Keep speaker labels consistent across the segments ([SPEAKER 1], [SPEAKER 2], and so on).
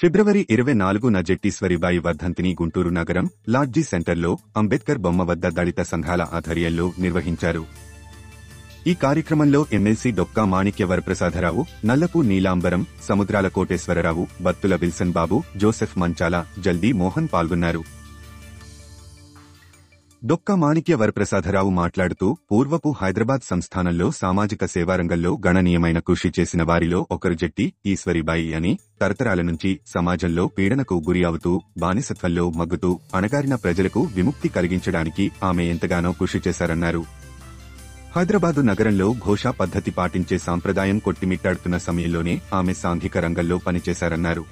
[SPEAKER 1] ఫిబ్రవరి ఇరవై నాలుగున జెట్టీశ్వరిబాయి వర్ధంతిని గుంటూరు నగరం లాడ్జీ సెంటర్లో అంబేద్కర్ బొమ్మ వద్ద దళిత సంఘాల ఆధ్వర్యంలో నిర్వహించారు. ఈ కార్యక్రమంలో MLC Dokka Manikya Varaprasadarao Nallapu Neelambaram Samudrala Koteswararao Battula Wilson Babu Joseph Manchala Jaldi Mohan పాల్గొన్నారు. డొక్క మాణిక్య వరప్రసాదరావు మాట్లాడుతూ పూర్వపు హైదరాబాద్ సంస్థానంలో సామాజిక సేవారంగంలో గణనీయమైన కృషి చేసిన వారిలో ఒకరు జట్టి ఈశ్వరిబాయి అని తరతరాల నుంచి సమాజంలో పీడనకు గురి అవుతూ బానిసత్వంలో మగ్గుతూ అణగారిన ప్రజలకు విముక్తి కలిగించడానికి ఆమె ఎంతగానో కృషి చేశారన్నారు. హైదరాబాదు నగరంలో ఘోషా పద్ధతి పాటించే సాంప్రదాయం కొట్టిమిట్టాడుతున్న సమయంలోనే ఆమె సాంఘిక రంగంలో పనిచేశారన్నారు.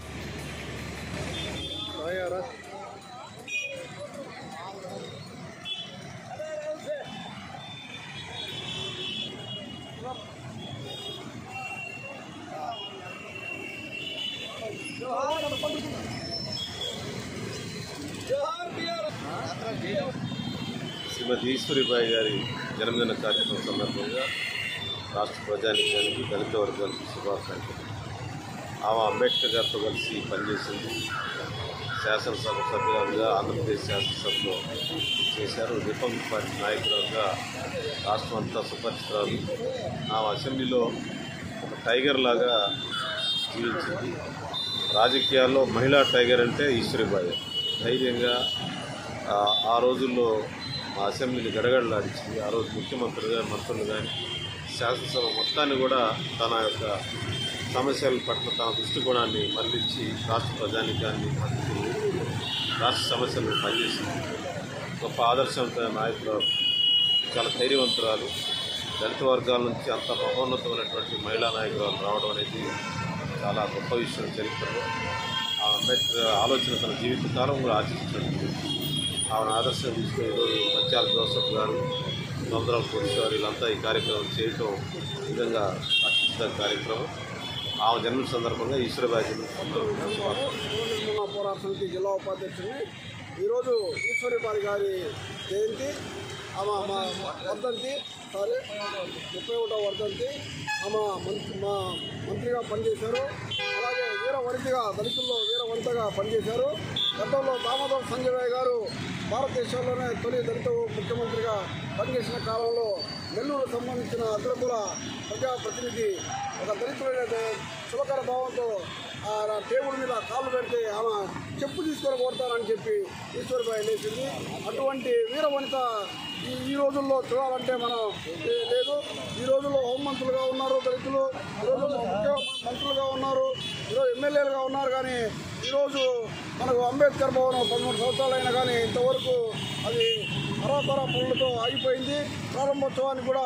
[SPEAKER 2] శ్రీమతి ఈశ్వరిబాయి గారి జన్మదిన కార్యక్రమం సందర్భంగా రాష్ట్ర ప్రజానికానికి దళిత వర్గానికి శుభాకాంక్షలు. ఆమె అంబేద్కర్ గారితో కలిసి పనిచేసింది శాసనసభ సభ్యులుగా ఆంధ్రప్రదేశ్ శాసనసభలో చేశారు. రిపబ్లిక్ పార్టీ నాయకులుగా రాష్ట్రం అంతా సుపరిచితురాలు. ఆమె అసెంబ్లీలో ఒక టైగర్ లాగా జీవించింది. రాజకీయాల్లో మహిళా టైగర్ అంటే ఈశ్వరిబాయి ధైర్యంగా ఆ, రోజుల్లో మా అసెంబ్లీని గడగడలాడించింది. ఆ రోజు ముఖ్యమంత్రిగా మంత్రులు కానీ శాసనసభ మొత్తాన్ని కూడా తన యొక్క సమస్యల పట్ల తన దృష్టికోణాన్ని మళ్ళించి రాష్ట్ర ప్రజానికాన్ని మద్దతు రాష్ట్ర సమస్యలను పనిచేసింది. గొప్ప ఆదర్శవంతమైన నాయకులు చాలా ధైర్యవంతురాలు. దళిత వర్గాల నుంచి అంత మహోన్నతమైనటువంటి మహిళా నాయకురాలు రావడం అనేది చాలా గొప్ప విషయం చరిత్రలో ఆ అంబేద్కర్ ఆలోచన తన జీవితకాలం కూడా ఆచరించినట్టు ఆమెను ఆదర్శం తీసుకుని ఈరోజు మత్యాల జోసఫ్ గారు సముద్రాల గారు వీళ్ళంతా ఈ కార్యక్రమం చేయటం నిజంగా అత్యుత కార్యక్రమం. ఆమె జన్మ సందర్భంగా ఈశ్వర జన్మ
[SPEAKER 3] పోరాట సమితి జిల్లా ఉపాధ్యక్షుడిని ఈరోజు ఈశ్వరిపారి గారి జయంతి. మా వర్ధంతి సారీ ముప్పై ఒకటో వర్ధంతి ఆమె మంత్రి మా మంత్రిగా పనిచేశారు. అలాగే వీర వనితగా దళితుల్లో వీర వనితగా పనిచేశారు. గతంలో దామోదర్ సంజయ్ గారు భారతదేశంలోనే తొలి దళిత ముఖ్యమంత్రిగా పనిచేసిన కాలంలో నెల్లూరు సంబంధించిన అగ్రకుల ప్రజాప్రతినిధి ఒక దళితులైన శుభకర భావంతో ఆ టేబుల్ మీద కాళ్ళు పెడితే ఆమె చెప్పు తీసుకొని కొడతానని చెప్పి ఈశ్వరబాయి లేచింది. అటువంటి వీరవనిత ఈ రోజుల్లో చూడాలంటే మనం లేదు. ఈ రోజుల్లో హోంమంత్రులుగా ఉన్నారు దళితులు. ఈ రోజుల్లో ముఖ్య మంత్రులుగా ఉన్నారు. ఈరోజు ఎమ్మెల్యేలుగా ఉన్నారు కానీ ఈరోజు మనకు అంబేద్కర్ భవనం పదమూడు సంవత్సరాలైనా కానీ ఇంతవరకు అది అరాకొర పనులతో ఆగిపోయింది. ప్రారంభోత్సవాన్ని కూడా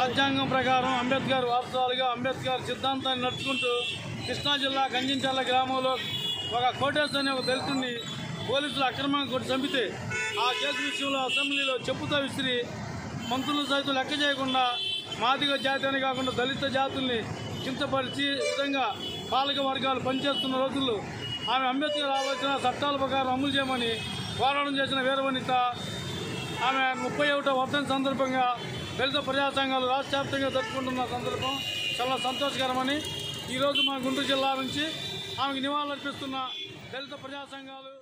[SPEAKER 4] రాజ్యాంగం ప్రకారం అంబేద్కర్ వారసురాలుగా అంబేద్కర్ సిద్ధాంతాన్ని నడుచుకుంటూ కృష్ణా జిల్లా గంజించాల గ్రామంలో ఒక కోటేశ్ అనే ఒక దళితుడిని పోలీసులు అక్రమంగా కొట్టి చంపితే ఆ కేసు విషయంలో అసెంబ్లీలో చెప్పుతా విసిరి మంత్రులు సైతం లెక్క చేయకుండా మాదిగ జాతి అని కాకుండా దళిత జాతుల్ని కించపరిచి విధంగా పాలక వర్గాలు పనిచేస్తున్న రోజుల్లో ఆమె అంబేద్కర్ ఆలోచన చట్టాల ప్రకారం అమలు చేయమని పోరాటం చేసిన వీరవనిత ఆమె ముప్పై ఒకటో వర్ధన సందర్భంగా దళిత ప్రజా సంఘాలు రాష్ట్ర వ్యాప్తంగా జరుపుకుంటున్న సందర్భం చాలా సంతోషకరమని ఈరోజు మా గుంటూరు జిల్లా నుంచి ఆమెకు నివాళులర్పిస్తున్న దళిత ప్రజా సంఘాలు